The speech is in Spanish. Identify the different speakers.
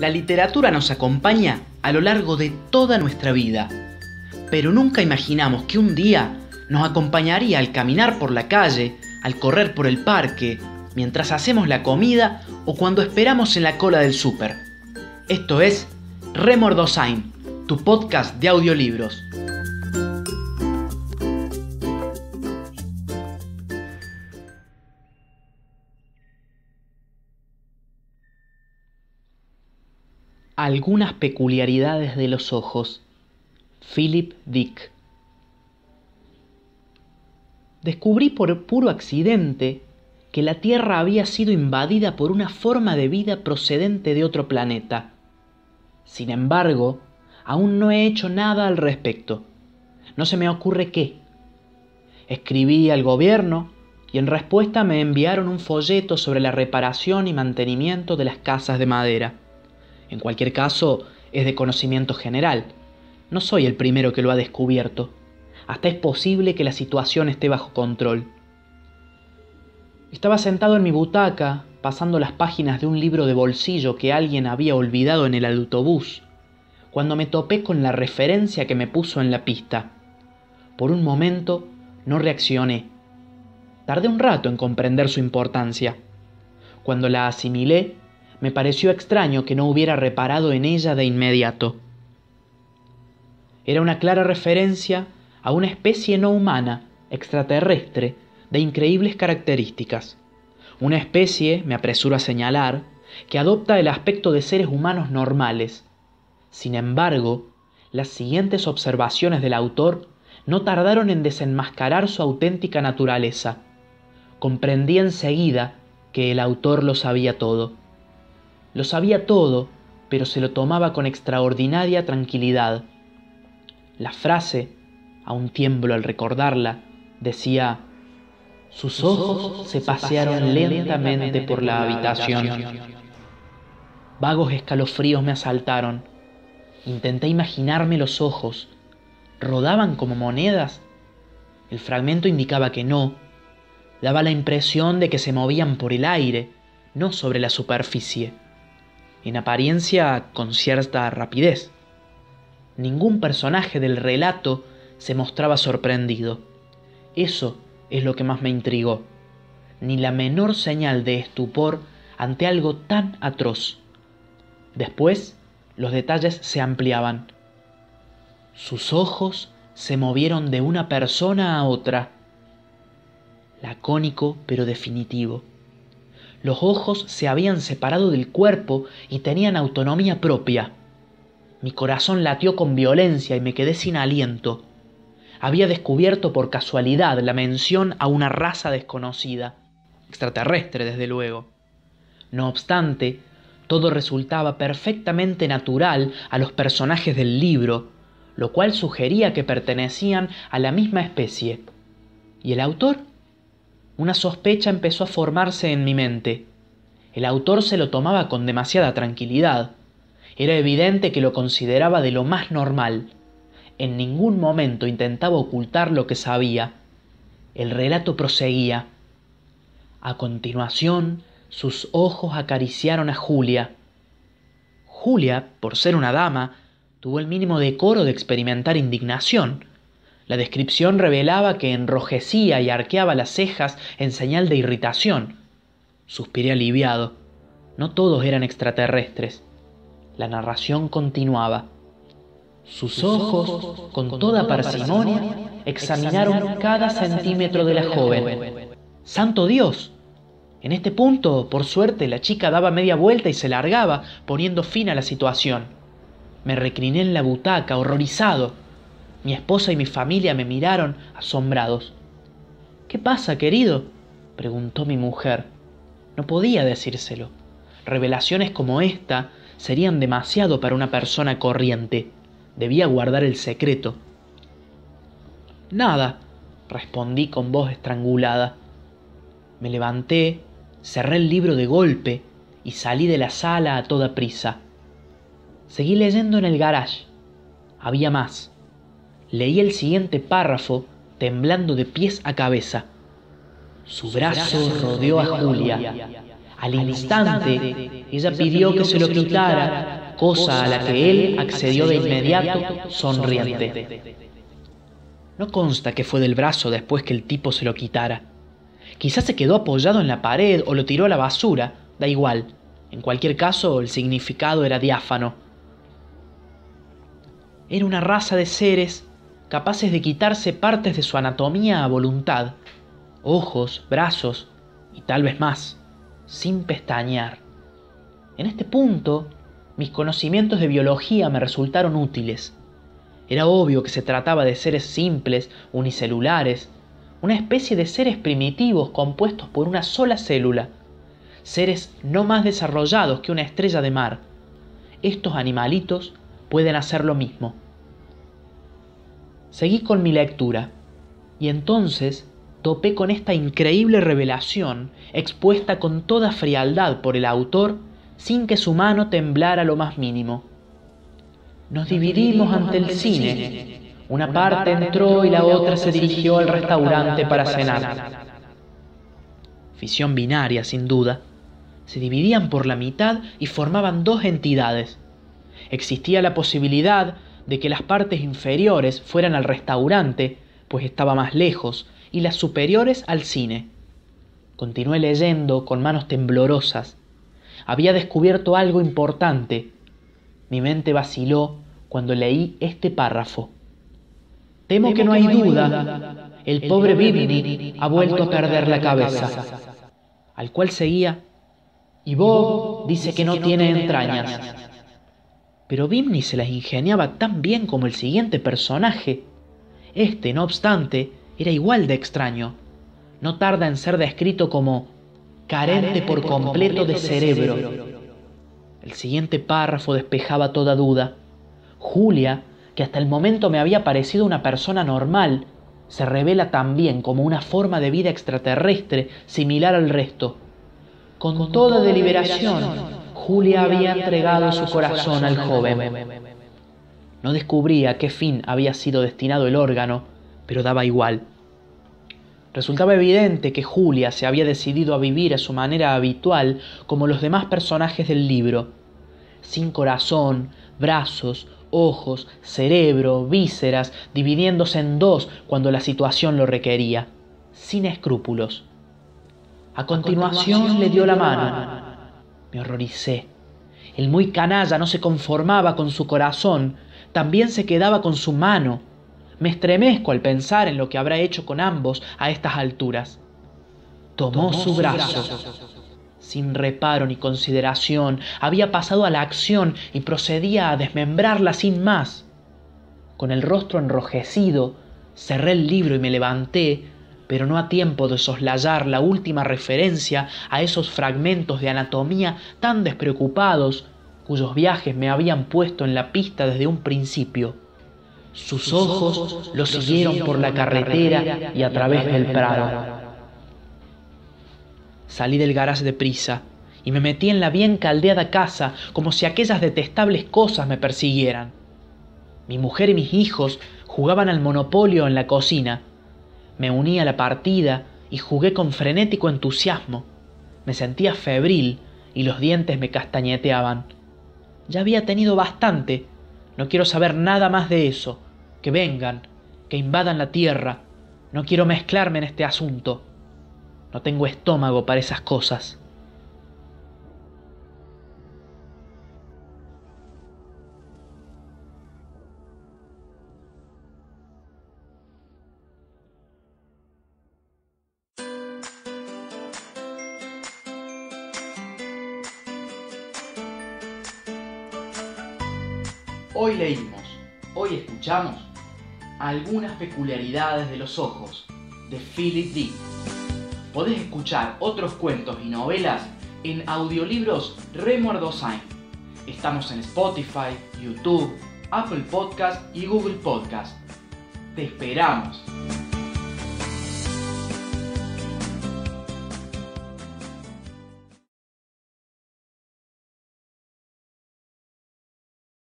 Speaker 1: La literatura nos acompaña a lo largo de toda nuestra vida, pero nunca imaginamos que un día nos acompañaría al caminar por la calle, al correr por el parque, mientras hacemos la comida o cuando esperamos en la cola del súper. Esto es Remordosain, tu podcast de audiolibros. Algunas peculiaridades de los ojos. Philip Dick. Descubrí por puro accidente que la Tierra había sido invadida por una forma de vida procedente de otro planeta. Sin embargo, aún no he hecho nada al respecto. No se me ocurre qué. Escribí al gobierno y en respuesta me enviaron un folleto sobre la reparación y mantenimiento de las casas de madera. En cualquier caso, es de conocimiento general. No soy el primero que lo ha descubierto. Hasta es posible que la situación esté bajo control. Estaba sentado en mi butaca, pasando las páginas de un libro de bolsillo que alguien había olvidado en el autobús, cuando me topé con la referencia que me puso en la pista. Por un momento no reaccioné. Tardé un rato en comprender su importancia. Cuando la asimilé, me pareció extraño que no hubiera reparado en ella de inmediato. Era una clara referencia a una especie no humana, extraterrestre, de increíbles características. Una especie, me apresuro a señalar, que adopta el aspecto de seres humanos normales. Sin embargo, las siguientes observaciones del autor no tardaron en desenmascarar su auténtica naturaleza. Comprendí enseguida que el autor lo sabía todo. Lo sabía todo, pero se lo tomaba con extraordinaria tranquilidad. La frase, aún tiemblo al recordarla, decía, sus ojos se pasearon lentamente por la habitación. Vagos escalofríos me asaltaron. Intenté imaginarme los ojos. ¿Rodaban como monedas? El fragmento indicaba que no. Daba la impresión de que se movían por el aire, no sobre la superficie en apariencia con cierta rapidez. Ningún personaje del relato se mostraba sorprendido. Eso es lo que más me intrigó. Ni la menor señal de estupor ante algo tan atroz. Después, los detalles se ampliaban. Sus ojos se movieron de una persona a otra. Lacónico pero definitivo. Los ojos se habían separado del cuerpo y tenían autonomía propia. Mi corazón latió con violencia y me quedé sin aliento. Había descubierto por casualidad la mención a una raza desconocida, extraterrestre desde luego. No obstante, todo resultaba perfectamente natural a los personajes del libro, lo cual sugería que pertenecían a la misma especie. ¿Y el autor? Una sospecha empezó a formarse en mi mente. El autor se lo tomaba con demasiada tranquilidad. Era evidente que lo consideraba de lo más normal. En ningún momento intentaba ocultar lo que sabía. El relato proseguía. A continuación, sus ojos acariciaron a Julia. Julia, por ser una dama, tuvo el mínimo decoro de experimentar indignación. La descripción revelaba que enrojecía y arqueaba las cejas en señal de irritación. Suspiré aliviado. No todos eran extraterrestres. La narración continuaba. Sus ojos, con toda parsimonia, examinaron cada centímetro de la joven. ¡Santo Dios! En este punto, por suerte, la chica daba media vuelta y se largaba, poniendo fin a la situación. Me recliné en la butaca, horrorizado. Mi esposa y mi familia me miraron asombrados. ¿Qué pasa, querido? preguntó mi mujer. No podía decírselo. Revelaciones como esta serían demasiado para una persona corriente. Debía guardar el secreto. Nada, respondí con voz estrangulada. Me levanté, cerré el libro de golpe y salí de la sala a toda prisa. Seguí leyendo en el garage. Había más leí el siguiente párrafo temblando de pies a cabeza. Su brazo rodeó a Julia. Al instante, ella pidió que se lo quitara, cosa a la que él accedió de inmediato, sonriente. No consta que fue del brazo después que el tipo se lo quitara. Quizás se quedó apoyado en la pared o lo tiró a la basura, da igual. En cualquier caso, el significado era diáfano. Era una raza de seres capaces de quitarse partes de su anatomía a voluntad, ojos, brazos y tal vez más, sin pestañear. En este punto, mis conocimientos de biología me resultaron útiles. Era obvio que se trataba de seres simples, unicelulares, una especie de seres primitivos compuestos por una sola célula, seres no más desarrollados que una estrella de mar. Estos animalitos pueden hacer lo mismo. Seguí con mi lectura y entonces topé con esta increíble revelación expuesta con toda frialdad por el autor sin que su mano temblara lo más mínimo. Nos dividimos ante el cine. Una parte entró y la otra se dirigió al restaurante para cenar. Fisión binaria, sin duda. Se dividían por la mitad y formaban dos entidades. Existía la posibilidad de que las partes inferiores fueran al restaurante, pues estaba más lejos, y las superiores al cine. Continué leyendo con manos temblorosas. Había descubierto algo importante. Mi mente vaciló cuando leí este párrafo. Temo, que no hay duda, el pobre Bibni ha vuelto a perder la cabeza. Al cual seguía, y Bob dice que no tiene entrañas. Pero Bimni se las ingeniaba tan bien como el siguiente personaje. Este, no obstante, era igual de extraño. No tarda en ser descrito como carente por completo de cerebro. El siguiente párrafo despejaba toda duda. Julia, que hasta el momento me había parecido una persona normal, se revela también como una forma de vida extraterrestre similar al resto. Con toda deliberación, Julia había entregado su corazón al joven. No descubría a qué fin había sido destinado el órgano, pero daba igual. Resultaba evidente que Julia se había decidido a vivir a su manera habitual como los demás personajes del libro, sin corazón, brazos, ojos, cerebro, vísceras, dividiéndose en dos cuando la situación lo requería, sin escrúpulos. A continuación le dio la mano me horroricé. El muy canalla no se conformaba con su corazón, también se quedaba con su mano. Me estremezco al pensar en lo que habrá hecho con ambos a estas alturas. Tomó, su brazo. Sin reparo ni consideración, había pasado a la acción y procedía a desmembrarla sin más. Con el rostro enrojecido, cerré el libro y me levanté, pero no a tiempo de soslayar la última referencia a esos fragmentos de anatomía tan despreocupados cuyos viajes me habían puesto en la pista desde un principio. Sus ojos lo siguieron por la carretera y a través del prado. Salí del garaje de prisa y me metí en la bien caldeada casa como si aquellas detestables cosas me persiguieran. Mi mujer y mis hijos jugaban al monopolio en la cocina me uní a la partida y jugué con frenético entusiasmo. Me sentía febril y los dientes me castañeteaban. Ya había tenido bastante. No quiero saber nada más de eso. Que vengan, que invadan la tierra. No quiero mezclarme en este asunto. No tengo estómago para esas cosas. Hoy leímos, hoy escuchamos algunas peculiaridades de los ojos de Philip D. Podés escuchar otros cuentos y novelas en audiolibros Remuerdo Sign. Estamos en Spotify, YouTube, Apple Podcast y Google Podcast. Te esperamos.